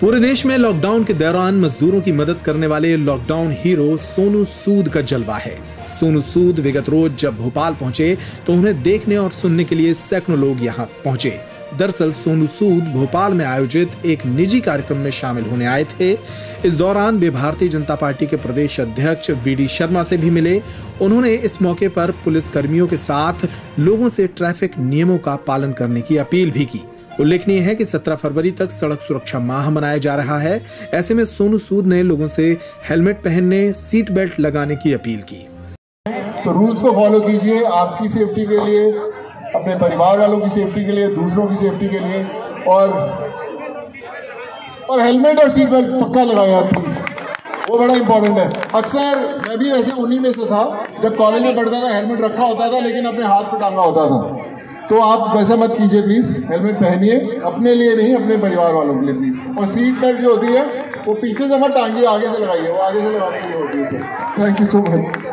पूरे देश में लॉकडाउन के दौरान मजदूरों की मदद करने वाले लॉकडाउन हीरो सोनू सूद का जलवा है। सोनू सूद विगत रोज जब भोपाल पहुँचे तो उन्हें देखने और सुनने के लिए सैकड़ों लोग यहाँ पहुँचे। दरअसल सोनू सूद भोपाल में आयोजित एक निजी कार्यक्रम में शामिल होने आए थे। इस दौरान वे भारतीय जनता पार्टी के प्रदेश अध्यक्ष बी डी शर्मा से भी मिले। उन्होंने इस मौके पर पुलिस कर्मियों के साथ लोगों से ट्रैफ़िक नियमों का पालन करने की अपील भी की। उल्लेखनीय है कि 17 फरवरी तक सड़क सुरक्षा माह मनाया जा रहा है। ऐसे में सोनू सूद ने लोगों से हेलमेट पहनने, सीट बेल्ट लगाने की अपील की। तो रूल्स को फॉलो कीजिए आपकी सेफ्टी के लिए, अपने परिवार वालों की सेफ्टी के लिए, दूसरों की सेफ्टी के लिए। और और हेलमेट और सीट बेल्ट पक्का लगाए यार प्लीज़ वो बड़ा इंपॉर्टेंट है। अक्सर मैं भी वैसे उन्हीं में से था, जब कॉलेज में पढ़ता था, हेलमेट रखा होता था, लेकिन अपने हाथ पर टांगा होता था। तो आप वैसा मत कीजिए प्लीज़ हेलमेट पहनिए। अपने लिए नहीं, अपने परिवार वालों के लिए प्लीज़ और सीट बेल्ट जो होती है, वो पीछे से मत टांगिए, आगे से लगाइए। वो आगे से लगाने के लिए होती है sir thank you so much